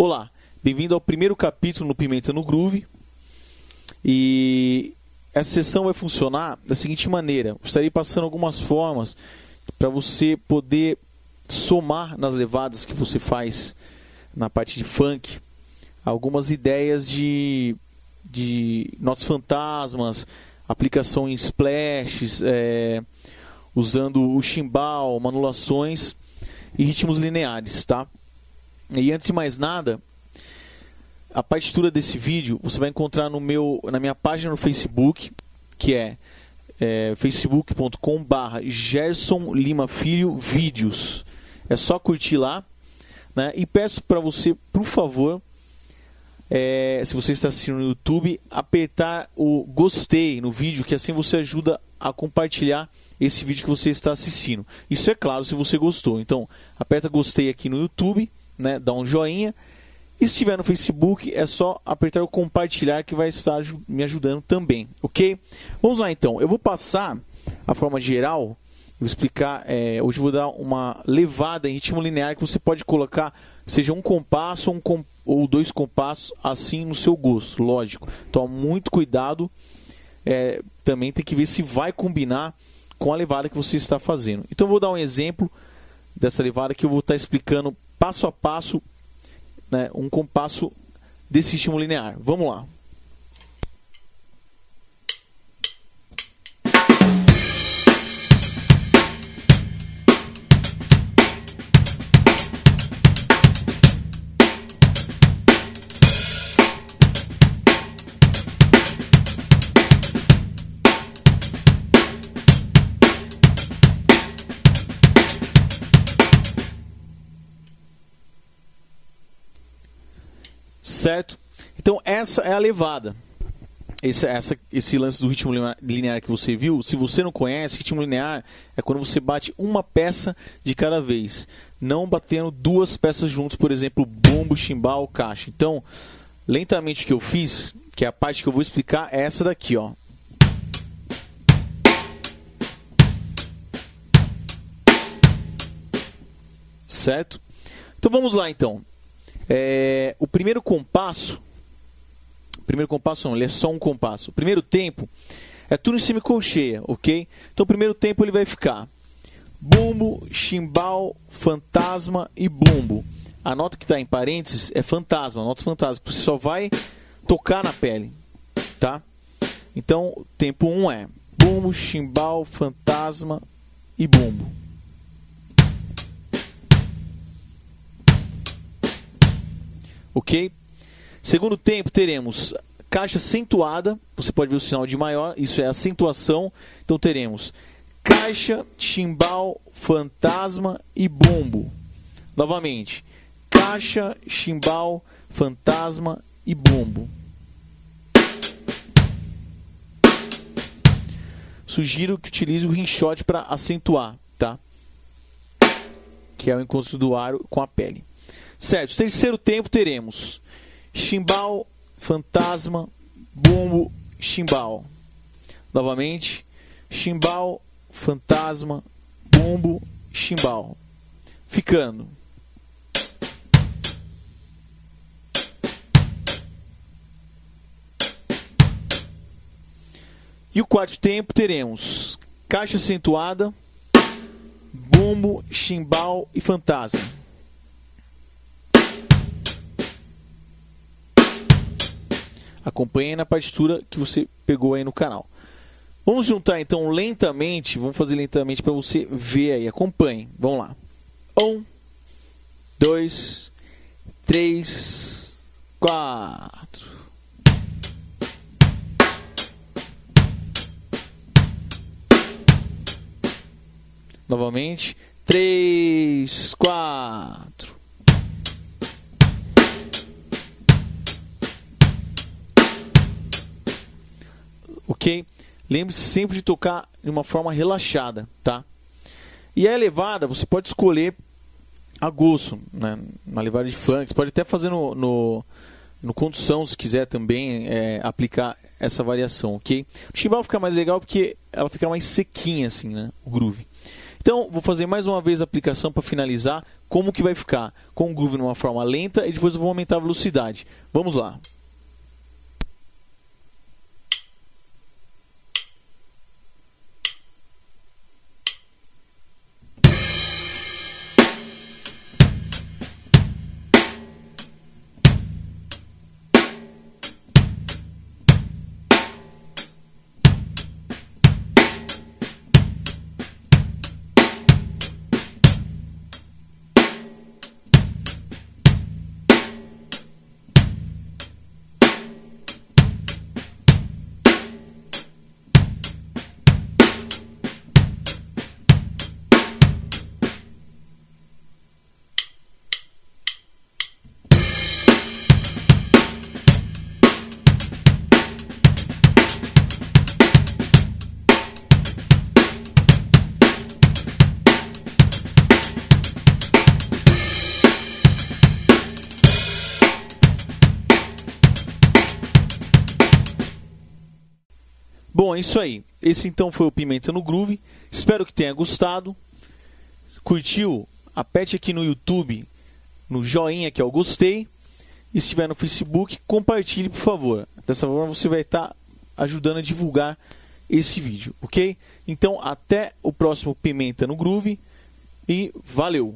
Olá, bem-vindo ao primeiro capítulo no Pimenta no Groove. E essa sessão vai funcionar da seguinte maneira: eu estarei passando algumas formas para você poder somar nas levadas que você faz na parte de funk algumas ideias de, de notas fantasmas, aplicação em splashes, é, usando o chimbal, manulações e ritmos lineares, tá? E antes de mais nada, a partitura desse vídeo você vai encontrar no meu, na minha página no Facebook, que é, é facebook.com/barra Gerson Lima Filho Vídeos. É só curtir lá, né? E peço para você, por favor, é, se você está assistindo no YouTube, apertar o gostei no vídeo, que assim você ajuda a compartilhar esse vídeo que você está assistindo. Isso é claro se você gostou. Então, aperta gostei aqui no YouTube né, dá um joinha. E se estiver no Facebook, é só apertar o compartilhar que vai estar me ajudando também, ok? Vamos lá então. Eu vou passar a forma geral, vou explicar. É, hoje vou dar uma levada em ritmo linear que você pode colocar, seja um compasso um ou dois compassos, assim no seu gosto, lógico. Toma muito cuidado. É, também tem que ver se vai combinar com a levada que você está fazendo. Então vou dar um exemplo dessa levada que eu vou estar explicando passo a passo, né, um compasso desse ritmo linear. Vamos lá. Certo? Então essa é a levada. Esse, essa, esse lance do ritmo linear que você viu, se você não conhece, ritmo linear é quando você bate uma peça de cada vez, não batendo duas peças juntos, por exemplo, bombo, chimbal, caixa. Então, lentamente o que eu fiz, que é a parte que eu vou explicar, é essa daqui, ó. Certo? Então vamos lá então. É, o primeiro compasso, primeiro compasso não, ele é só um compasso. O primeiro tempo é tudo em semicolcheia, ok? Então o primeiro tempo ele vai ficar bumbo, chimbal, fantasma e bumbo. A nota que está em parênteses é fantasma, nota fantasma, você só vai tocar na pele, tá? Então, tempo 1 um é bumbo, chimbal, fantasma e bumbo. Ok? Segundo tempo, teremos caixa acentuada, você pode ver o sinal de maior, isso é acentuação. Então teremos caixa, chimbal, fantasma e bumbo. Novamente, caixa, chimbal, fantasma e bumbo. Sugiro que utilize o rinshot para acentuar, tá? Que é o encontro do aro com a pele. Certo, terceiro tempo teremos chimbal, fantasma, bumbo, chimbal. Novamente, chimbal, fantasma, bumbo, chimbal. Ficando. E o quarto tempo teremos caixa acentuada, bumbo, chimbal e fantasma. Acompanhe na partitura que você pegou aí no canal. Vamos juntar então lentamente, vamos fazer lentamente para você ver aí. Acompanhe. Vamos lá. Um, dois, três, quatro. Novamente. Três, quatro. Ok? Lembre-se sempre de tocar de uma forma relaxada, tá? E a elevada você pode escolher a gosto, né? Uma levada de funk, você pode até fazer no, no, no condução se quiser também é, aplicar essa variação, ok? O chimbal fica mais legal porque ela fica mais sequinha assim, né? O groove. Então, vou fazer mais uma vez a aplicação para finalizar como que vai ficar com o groove numa forma lenta e depois eu vou aumentar a velocidade. Vamos lá. Bom, é isso aí. Esse então foi o Pimenta no Groove. Espero que tenha gostado. Curtiu? Aperte aqui no YouTube, no joinha que é o gostei. E se estiver no Facebook, compartilhe, por favor. Dessa forma você vai estar ajudando a divulgar esse vídeo, ok? Então, até o próximo Pimenta no Groove e valeu!